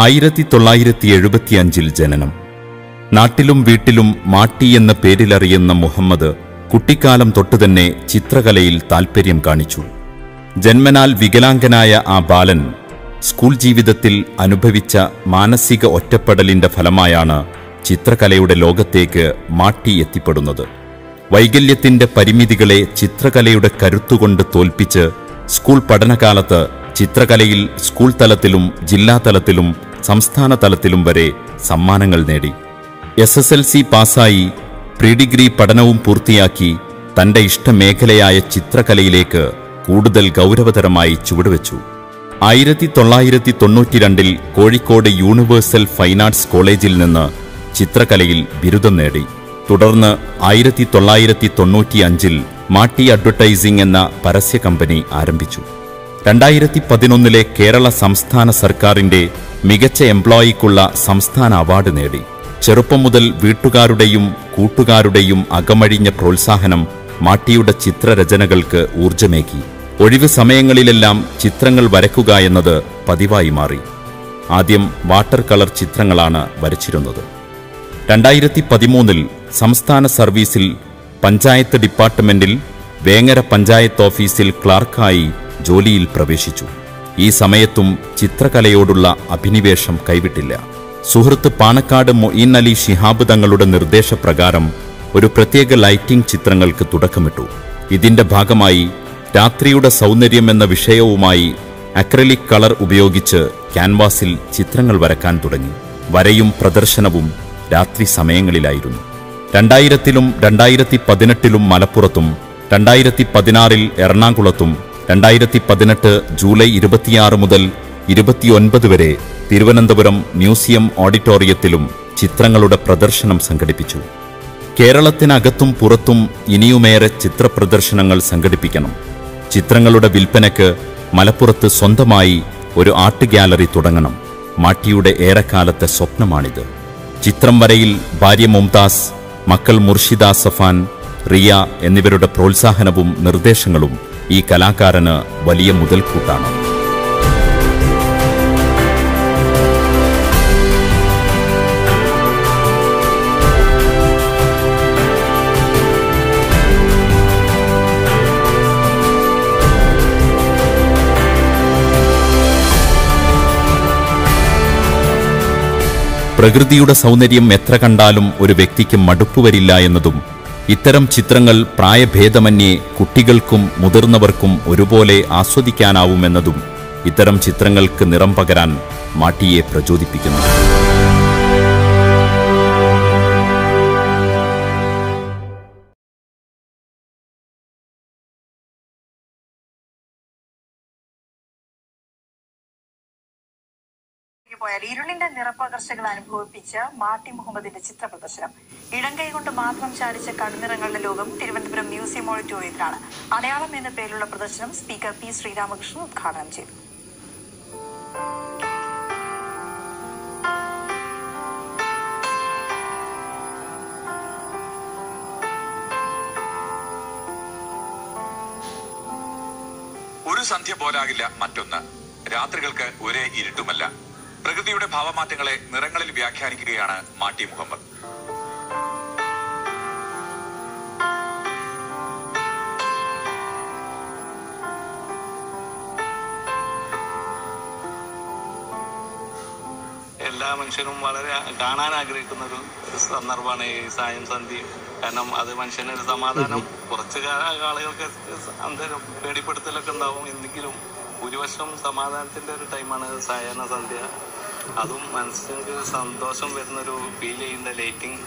ആയിരത്തി തൊള്ളായിരത്തി എഴുപത്തിയഞ്ചിൽ ജനനം. നാട്ടിലും വീട്ടിലും മാട്ടി എന്ന പേരിലറിയുന്ന മുഹമ്മദ് കുട്ടിക്കാലം തൊട്ടുതന്നെ ചിത്രകലയിൽ താൽപ്പര്യം കാണിച്ചു. ജന്മനാൽ വികലാംഗനായ ആ ബാലൻ സ്കൂൾ ജീവിതത്തിൽ അനുഭവിച്ച മാനസിക ഒറ്റപ്പെടലിന്റെ ഫലമായാണ് ചിത്രകലയുടെ ലോകത്തേക്ക് മാട്ടി എത്തിപ്പെടുന്നത്. വൈകല്യത്തിന്റെ പരിമിതികളെ ചിത്രകലയുടെ കരുത്തുകൊണ്ട് തോൽപ്പിച്ച് സ്കൂൾ പഠനകാലത്ത് ചിത്രകലയിൽ സ്കൂൾ തലത്തിലും ജില്ലാ തലത്തിലും സംസ്ഥാന തലത്തിലും വരെ സമ്മാനങ്ങൾ നേടി. എസ് എസ് എൽ സി പാസ്സായി പ്രീ ഡിഗ്രി പഠനവും പൂർത്തിയാക്കി തന്റെ ഇഷ്ടമേഖലയായ ചിത്രകലയിലേക്ക് കൂടുതൽ ഗൗരവതരമായി ചുവടുവെച്ചു. ആയിരത്തി തൊള്ളായിരത്തി തൊണ്ണൂറ്റിരണ്ടിൽ കോഴിക്കോട് യൂണിവേഴ്സൽ ഫൈൻ ആർട്സ് കോളേജിൽ നിന്ന് ചിത്രകലയിൽ ബിരുദം നേടി. തുടർന്ന് ആയിരത്തി തൊള്ളായിരത്തി തൊണ്ണൂറ്റിയഞ്ചിൽ മാട്ടി അഡ്വർടൈസിംഗ് എന്ന പരസ്യ കമ്പനി ആരംഭിച്ചു. രണ്ടായിരത്തി പതിനൊന്നിലെ കേരള സംസ്ഥാന സർക്കാരിന്റെ മികച്ച എംപ്ലോയിക്കുള്ള സംസ്ഥാന അവാർഡ് നേടി. ചെറുപ്പം മുതൽ വീട്ടുകാരുടെയും കൂട്ടുകാരുടെയും അകമഴിഞ്ഞ പ്രോത്സാഹനം മാട്ടിയുടെ ചിത്രരചനകൾക്ക് ഊർജമേകി ഒഴിവ് സമയങ്ങളിലെല്ലാം ചിത്രങ്ങൾ വരയ്ക്കുക എന്നത് പതിവായി മാറി. ആദ്യം വാട്ടർ കളർ ചിത്രങ്ങളാണ് വരച്ചിരുന്നത്. രണ്ടായിരത്തി പതിമൂന്നിൽ സംസ്ഥാന സർവീസിൽ പഞ്ചായത്ത് ഡിപ്പാർട്ട്മെന്റിൽ വേങ്ങര പഞ്ചായത്ത് ഓഫീസിൽ ക്ലാർക്കായി ജോലിയിൽ പ്രവേശിച്ചു. ഈ സമയത്തും ചിത്രകലയോടുള്ള അഭിനിവേശം കൈവിട്ടില്ല. സുഹൃത്ത് പാണക്കാട് മൊയ്ൻ അലി ഷിഹാബ് തങ്ങളുടെ നിർദ്ദേശപ്രകാരം ഒരു പ്രത്യേക ലൈറ്റിംഗ് ചിത്രങ്ങൾക്ക് തുടക്കമിട്ടു. ഇതിന്റെ ഭാഗമായി രാത്രിയുടെ സൗന്ദര്യം എന്ന വിഷയവുമായി അക്രലിക് കളർ ഉപയോഗിച്ച് ക്യാൻവാസിൽ ചിത്രങ്ങൾ വരക്കാൻ തുടങ്ങി. വരയും പ്രദർശനവും രാത്രി സമയങ്ങളിലായിരുന്നു. രണ്ടായിരത്തിലും രണ്ടായിരത്തി പതിനെട്ടിലും മലപ്പുറത്തും രണ്ടായിരത്തി പതിനാറിൽ എറണാകുളത്തും രണ്ടായിരത്തി പതിനെട്ട് ജൂലൈ ഇരുപത്തിയാറ് മുതൽ ഇരുപത്തിയൊൻപത് വരെ തിരുവനന്തപുരം മ്യൂസിയം ഓഡിറ്റോറിയത്തിലും ചിത്രങ്ങളുടെ പ്രദർശനം സംഘടിപ്പിച്ചു. കേരളത്തിനകത്തും പുറത്തും ഇനിയുമേറെ ചിത്രപ്രദർശനങ്ങൾ സംഘടിപ്പിക്കണം. ചിത്രങ്ങളുടെ വിൽപ്പനയ്ക്ക് മലപ്പുറത്ത് സ്വന്തമായി ഒരു ആർട്ട് ഗ്യാലറി തുടങ്ങണം. മാട്ടിയുടെ ഏറെക്കാലത്തെ സ്വപ്നമാണിത്. ചിത്രം വരയിൽ ഭാര്യ മുംതാസ് മക്കൾ മുർഷിദ സഫാൻ റിയ എന്നിവരുടെ പ്രോത്സാഹനവും നിർദ്ദേശങ്ങളും ഈ കലാകാരന് വലിയ മുതൽക്കൂട്ടാണ്. പ്രകൃതിയുടെ സൗന്ദര്യം എത്ര കണ്ടാലും ഒരു വ്യക്തിക്ക് മടുപ്പ് വരില്ല എന്നതും ഇത്തരം ചിത്രങ്ങൾ പ്രായഭേദമന്യേ കുട്ടികൾക്കും മുതിർന്നവർക്കും ഒരുപോലെ ആസ്വദിക്കാനാവുമെന്നതും ഇത്തരം ചിത്രങ്ങൾക്ക് നിറം പകരാൻ മാട്ടിയെ പ്രചോദിപ്പിക്കുന്നു. നിറപ്പകർച്ചകൾ അനുഭവിപ്പിച്ച മാട്ടി മുഹമ്മദിന്റെ ചിത്ര പ്രദർശനം ഇടംകൈ കൊണ്ട് മാത്രം ചാരിച്ച കടുനിറങ്ങളുടെ ലോകം തിരുവനന്തപുരം മ്യൂസിയം ഓഡിറ്റോറിയത്തിലാണ്. അടയാളം എന്ന പേരിലുള്ള പ്രദർശനം സ്പീക്കർ പി ശ്രീരാമകൃഷ്ണൻ ഉദ്ഘാടനം ചെയ്തു. ഒരു സന്ധ്യ പോലാകില്ല മറ്റൊന്ന്. രാത്രികൾക്ക് ഒരേ ഇരുട്ടുമല്ല. പ്രകൃതിയുടെ ഭാവമാറ്റങ്ങളെ നിറങ്ങളിൽ വ്യാഖ്യാനിക്കുകയാണ് മാട്ടി മുഹമ്മദ്. എല്ലാ മനുഷ്യനും വളരെ കാണാൻ ആഗ്രഹിക്കുന്ന ഒരു സന്ദർഭമാണ് ഈ സായം സന്ധി. കാരണം അത് മനുഷ്യനൊരു സമാധാനം. കുറച്ച് ആളുകൾക്ക് അന്തരം പേടിപ്പെടുത്തലൊക്കെ ഉണ്ടാവും. എന്നെങ്കിലും ഭൂരിപക്ഷം സമാധാനത്തിന്റെ ഒരു ടൈമാണ് സായന സന്ധ്യ. അതും മനസ്സിന് സന്തോഷം വരുന്നൊരു ഫീൽ ചെയ്യുന്ന ലൈറ്റിംഗ്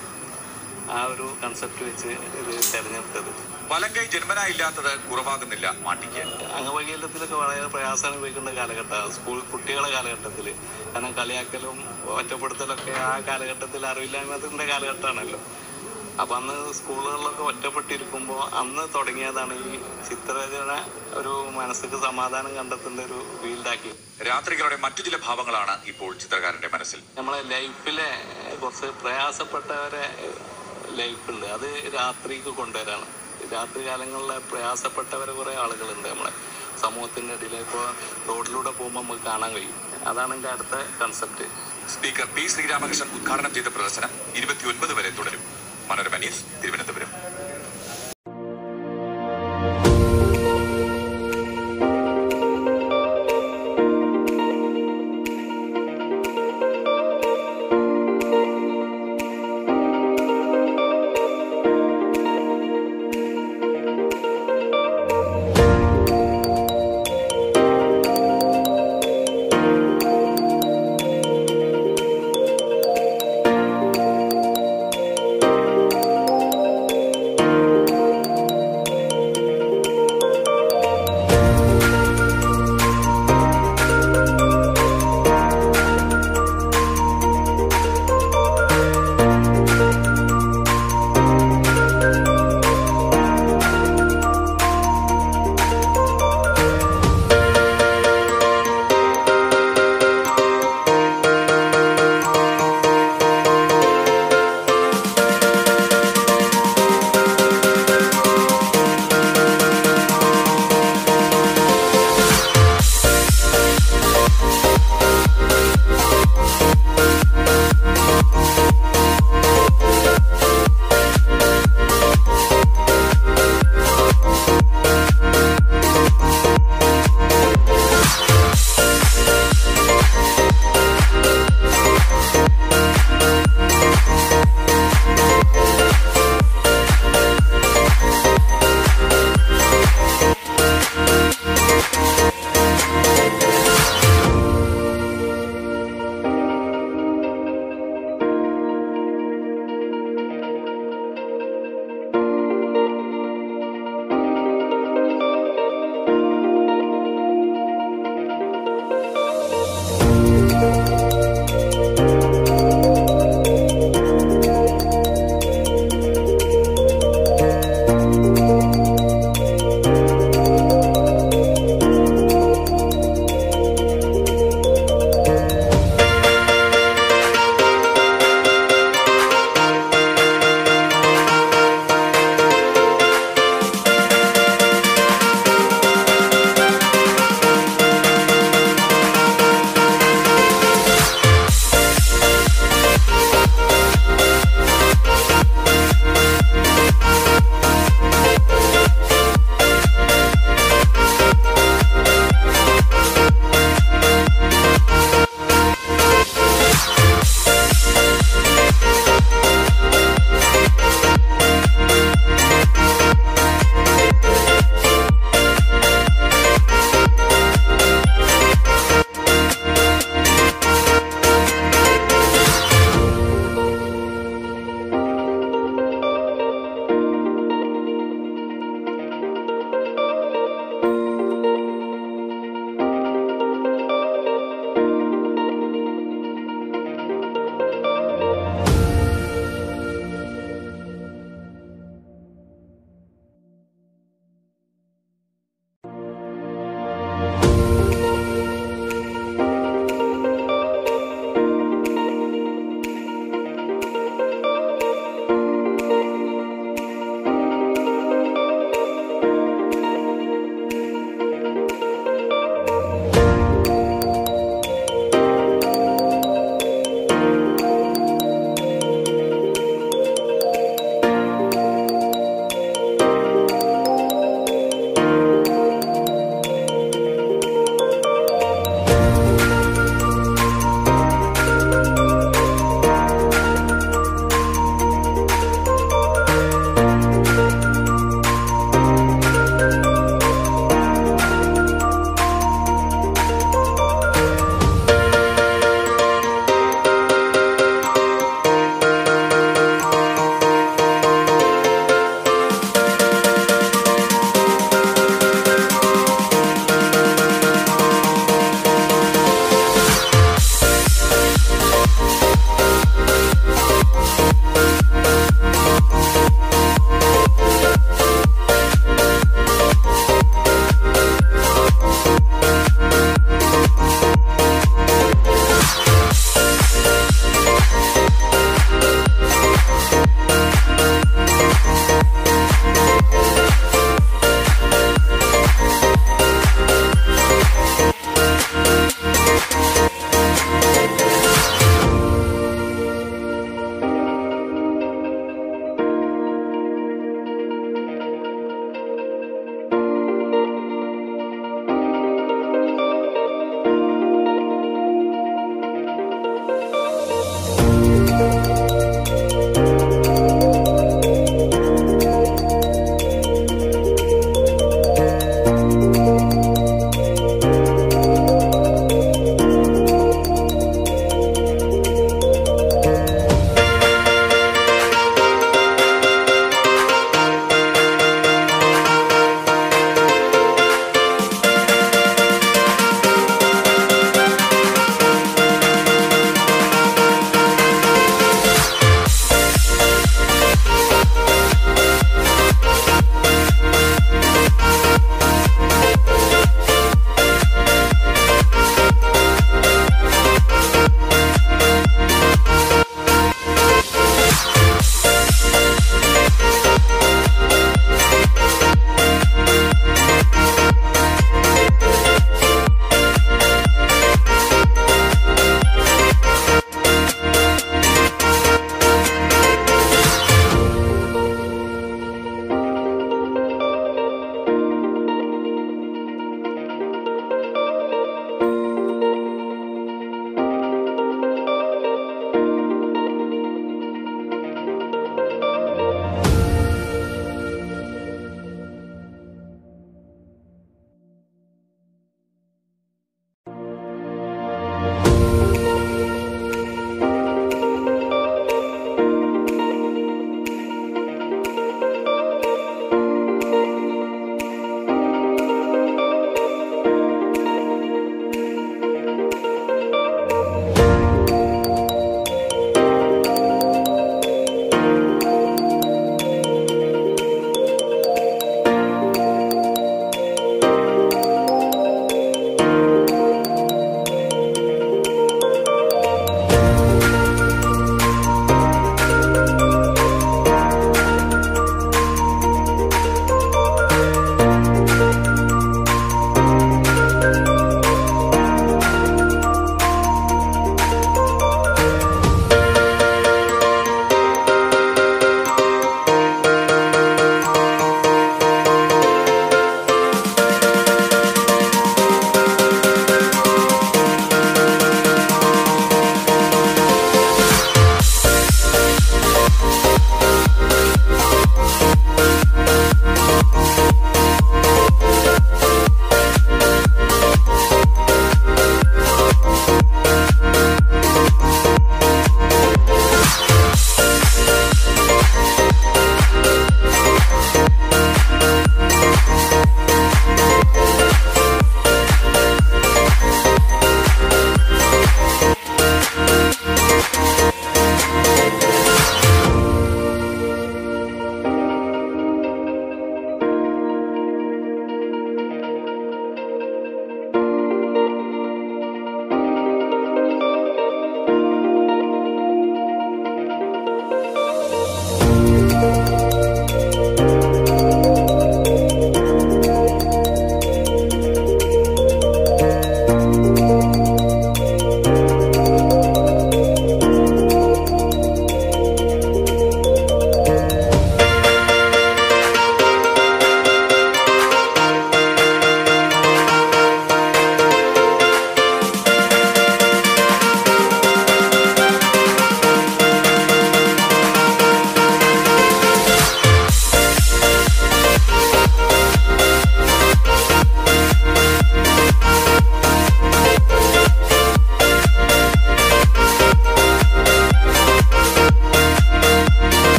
ആ ഒരു കൺസെപ്റ്റ് വെച്ച് ഇത് തിരഞ്ഞെടുത്തത്. വലങ്കൈ ജന്മനായില്ലാത്തത് കുറവാകുന്നില്ല മാട്ടിക്ക്. അംഗവൈകല്യത്തിലൊക്കെ വളരെ പ്രയാസം അനുഭവിക്കുന്ന കാലഘട്ടമാണ് സ്കൂൾ കുട്ടികളെ കാലഘട്ടത്തിൽ കാരണം കളിയാക്കലും ഒറ്റപ്പെടുത്തലൊക്കെ ആ കാലഘട്ടത്തിൽ അറിവില്ലായ്മത്തിന്റെ കാലഘട്ടമാണല്ലോ. അപ്പൊ അന്ന് സ്കൂളുകളിലൊക്കെ ഒറ്റപ്പെട്ടിരിക്കുമ്പോൾ അന്ന് തുടങ്ങിയതാണ് ഈ ചിത്രരചന ഒരു മനസ്സിക്ക് സമാധാനം കണ്ടെത്തുന്ന ഒരു ഫീൽഡാക്കി രാത്രികളുടെ മറ്റു ചില ഭാവങ്ങളാണ് ഇപ്പോൾ ചിത്രകാരന്റെ മനസ്സിൽ. നമ്മളെ ലൈഫിലെ കുറച്ച് പ്രയാസപ്പെട്ടവരെ ലൈഫുണ്ട്. അത് രാത്രിക്ക് കൊണ്ടുവരാണ്. രാത്രി കാലങ്ങളിലെ പ്രയാസപ്പെട്ടവരെ കുറേ ആളുകളുണ്ട് നമ്മളെ സമൂഹത്തിന്റെ ഇടയിൽ ഇപ്പോൾ റോഡിലൂടെ പോകുമ്പോൾ നമുക്ക് കാണാൻ കഴിയും. അതാണ് എന്റെ അടുത്ത കൺസെപ്റ്റ് സ്പീക്കർ പി ശ്രീരാമകൃഷ്ണൻ ഉദ്ഘാടനം ചെയ്ത പ്രദർശനം ഇരുപത്തിയൊൻപത് വരെ തുടരും. മനോരമ ന്യൂസ് തിരുവനന്തപുരം നമസ്കാരം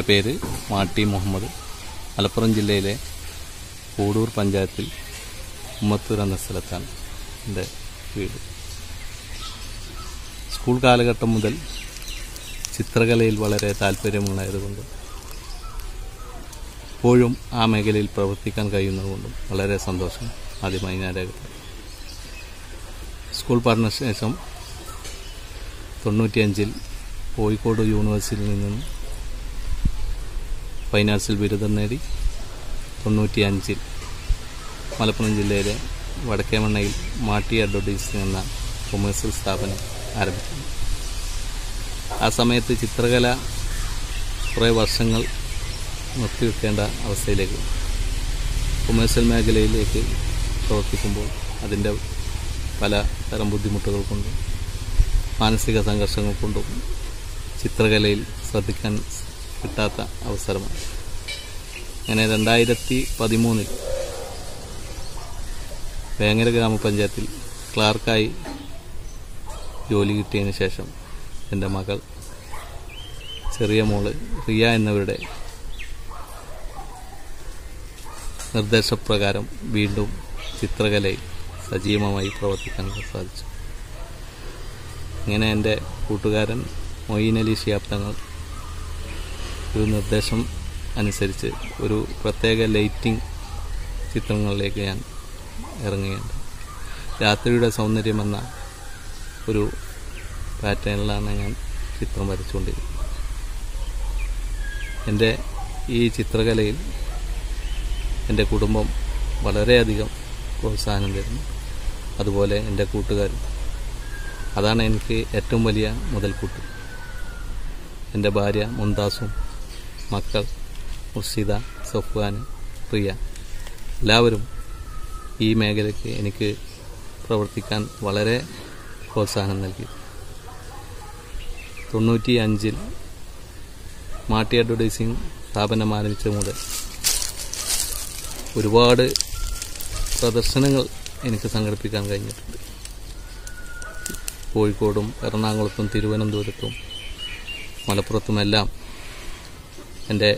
എന്റെ പേര് മാട്ടി മുഹമ്മദ്. മലപ്പുറം ജില്ലയിലെ കൂടൂർ പഞ്ചായത്തിൽ ഉമ്മത്തൂർ എന്ന സ്ഥലത്താണ് എന്റെ വീട്. സ്കൂൾ കാലഘട്ടം മുതൽ ചിത്രകലയിൽ വളരെ താല്പര്യമുണ്ടായതുകൊണ്ടും ഇപ്പോഴും ആ മേഖലയിൽ പ്രവർത്തിക്കാൻ കഴിയുന്നതുകൊണ്ടും വളരെ സന്തോഷം ആദ്യമായി ഞാൻ രേഖ സ്കൂൾ പഠനശേഷം തൊണ്ണൂറ്റിയഞ്ചിൽ കോഴിക്കോട് യൂണിവേഴ്സിറ്റിയിൽ നിന്നും ആർട്സിൽ ബിരുദം നേടി തൊണ്ണൂറ്റി അഞ്ചിൽ മലപ്പുറം ജില്ലയിലെ വടക്കേമണ്ണയിൽ മാട്ടി അഡ്വർടൈസിംഗ് എന്ന കൊമേഴ്സ്യൽ സ്ഥാപനം ആരംഭിച്ചു. ആ സമയത്ത് ചിത്രകല കുറേ വർഷങ്ങൾ നിർത്തിവെക്കേണ്ട അവസ്ഥയിലേക്ക് കൊമേഴ്സ്യൽ മേഖലയിലേക്ക് പ്രവർത്തിക്കുമ്പോൾ അതിന്റെ പല തരം ബുദ്ധിമുട്ടുകൾ കൊണ്ടും മാനസിക സംഘർഷങ്ങൾ കൊണ്ടും ചിത്രകലയിൽ ശ്രദ്ധിക്കാൻ കിട്ടാത്ത അവസരമാണ് അങ്ങനെ രണ്ടായിരത്തി പതിമൂന്നിൽ വേങ്ങര ഗ്രാമപഞ്ചായത്തിൽ ക്ലാർക്കായി ജോലി കിട്ടിയതിന് ശേഷം എന്റെ മകൾ ചെറിയ മോൾ റിയ എന്നിവരുടെ നിർദ്ദേശപ്രകാരം വീണ്ടും ചിത്രകലയിൽ സജീവമായി പ്രവർത്തിക്കാൻ സാധിച്ചു. ഇങ്ങനെ എന്റെ കൂട്ടുകാരൻ മൊയ്നലി അലി ഷിയാബ് തങ്ങൾ ഒരു നിർദ്ദേശം അനുസരിച്ച് ഒരു പ്രത്യേക ലൈറ്റിംഗ് ചിത്രങ്ങളിലേക്ക് ഞാൻ ഇറങ്ങുകയുണ്ട്. രാത്രിയുടെ സൗന്ദര്യം എന്ന ഒരു പാറ്റേണിലാണ് ഞാൻ ചിത്രം വരച്ചുകൊണ്ടിരിക്കുന്നത്. എന്റെ ഈ ചിത്രകലയിൽ എന്റെ കുടുംബം വളരെയധികം പ്രോത്സാഹനം തരുന്നു. അതുപോലെ എന്റെ കൂട്ടുകാരും. അതാണ് എനിക്ക് ഏറ്റവും വലിയ മുതൽക്കൂട്ട്. എന്റെ ഭാര്യ മുന്താസും മക്കൾ മുർഷിദ സഫ്വാൻ പ്രിയ. എല്ലാവരും ഈ മേഖലയ്ക്ക് എനിക്ക് പ്രവർത്തിക്കാൻ വളരെ പ്രോത്സാഹനം നൽകി. തൊണ്ണൂറ്റി അഞ്ചിൽ മാട്ടി അഡ്വർടൈസിങ് സ്ഥാപനം ആരംഭിച്ചത് മുതൽ ഒരുപാട് പ്രദർശനങ്ങൾ എനിക്ക് സംഘടിപ്പിക്കാൻ കഴിഞ്ഞിട്ടുണ്ട്. കോഴിക്കോടും എറണാകുളത്തും തിരുവനന്തപുരത്തും മലപ്പുറത്തുമെല്ലാം എന്റെ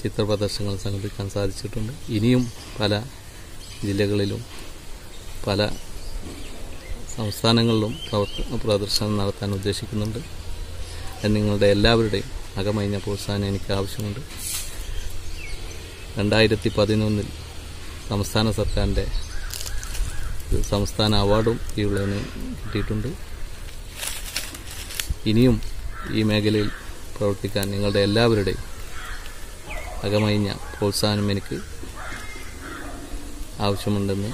ചിത്ര പ്രദർശനങ്ങൾ സംഘടിപ്പിക്കാൻ സാധിച്ചിട്ടുണ്ട്. ഇനിയും പല ജില്ലകളിലും പല സംസ്ഥാനങ്ങളിലും പ്രദർശനം നടത്താൻ ഉദ്ദേശിക്കുന്നുണ്ട്. നിങ്ങളുടെ എല്ലാവരുടെയും അകമഴിഞ്ഞ പ്രോത്സാഹനം എനിക്ക് ആവശ്യമുണ്ട്. രണ്ടായിരത്തി പതിനൊന്നിൽ സംസ്ഥാന സർക്കാരിന്റെ സംസ്ഥാന അവാർഡും വിളവിന് കിട്ടിയിട്ടുണ്ട്. ഇനിയും ഈ മേഖലയിൽ പ്രവർത്തിക്കാൻ നിങ്ങളുടെ എല്ലാവരുടെയും അകമഴിഞ്ഞ പ്രോത്സാഹനം എനിക്ക് ആവശ്യമുണ്ടെന്ന്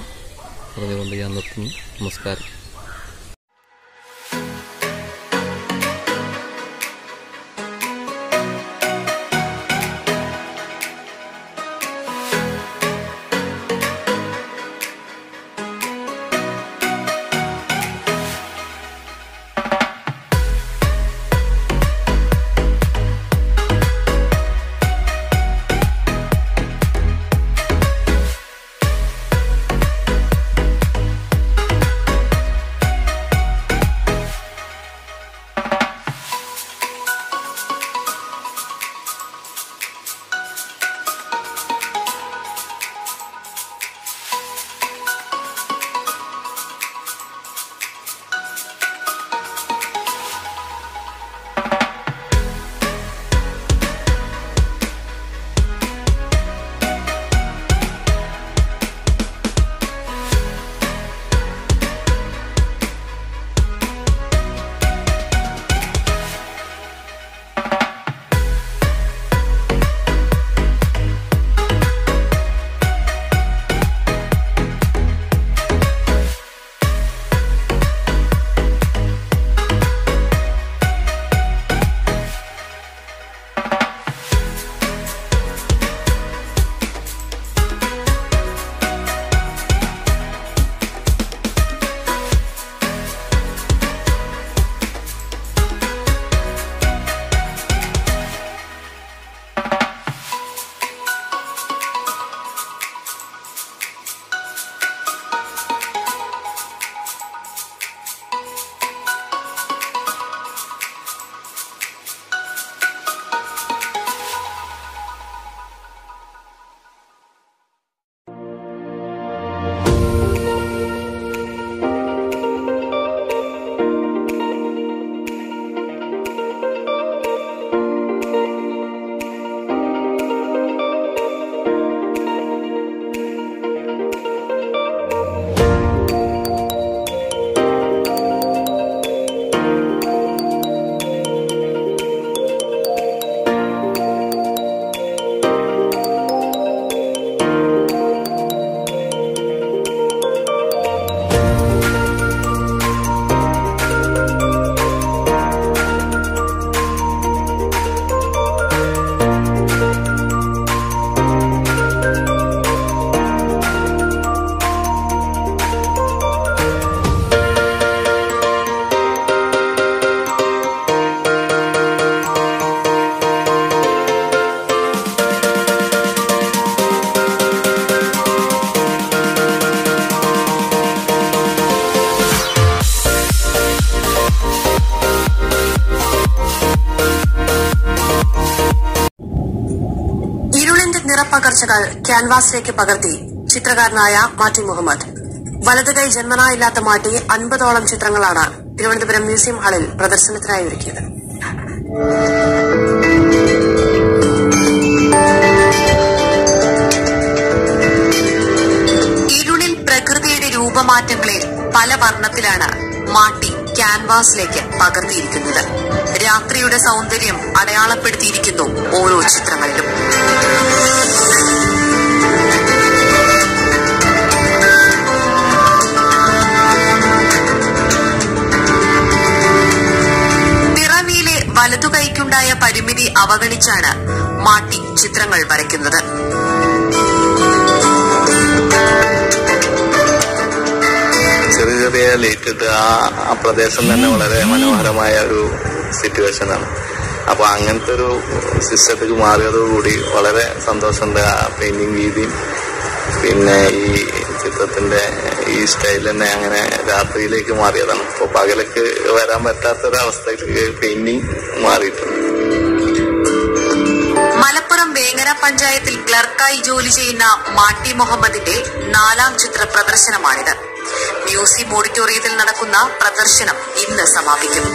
പറഞ്ഞുകൊണ്ട് ഞാൻ നിർത്തുന്നു. നമസ്കാരം. നിറപ്പകർച്ചകൾ ക്യാൻവാസിലേക്ക് പകർത്തി ചിത്രകാരനായ മാറ്റി മുഹമ്മദ്. വലത് കൈ ജന്മനാ ഇല്ലാത്ത മാട്ടി അൻപതോളം ചിത്രങ്ങളാണ് തിരുവനന്തപുരം മ്യൂസിയം ഹാളിൽ പ്രദർശനത്തിനായി ഒരുക്കിയത്. ഇരുളിൽ പ്രകൃതിയുടെ രൂപമാറ്റങ്ങളിൽ പല വർണത്തിലാണ് മാട്ടി ക്യാൻവാസിലേക്ക് പകർത്തിയിരിക്കുന്നത്. രാത്രിയുടെ സൗന്ദര്യം അടയാളപ്പെടുത്തിയിരിക്കുന്നു ഓരോ ചിത്രങ്ങളിലും. പിറവിയിലെ വലതുകൈക്കുണ്ടായ പരിമിതി അവഗണിച്ചാണ് മാട്ടി ചിത്രങ്ങൾ വരയ്ക്കുന്നത്. ഇട്ട് ആ ആ പ്രദേശം തന്നെ വളരെ മനോഹരമായ ഒരു സിറ്റുവേഷൻ ആണ്. അപ്പൊ അങ്ങനത്തെ ഒരു സിസ്റ്റത്തേക്ക് മാറിയതോടുകൂടി വളരെ സന്തോഷമുണ്ട് ആ പെയിന്റിങ് രീതിയും. പിന്നെ ഈ ചിത്രത്തിന്റെ ഈ സ്റ്റൈൽ തന്നെ അങ്ങനെ രാത്രിയിലേക്ക് മാറിയതാണ്. ഇപ്പൊ പകലക്ക് വരാൻ പറ്റാത്തൊരവസ്ഥയിലേക്ക് പെയിന്റിങ് മാറിയിട്ടുണ്ട്. മലപ്പുറം വേങ്ങര പഞ്ചായത്തിൽ ക്ലർക്കായി ജോലി ചെയ്യുന്ന മാട്ടി മുഹമ്മദിന്റെ നാലാം ചിത്ര പ്രദർശനമാണിത്. മ്യൂസിയം ഓഡിറ്റോറിയത്തിൽ നടക്കുന്ന പ്രദർശനം ഇന്ന് സമാപിക്കും.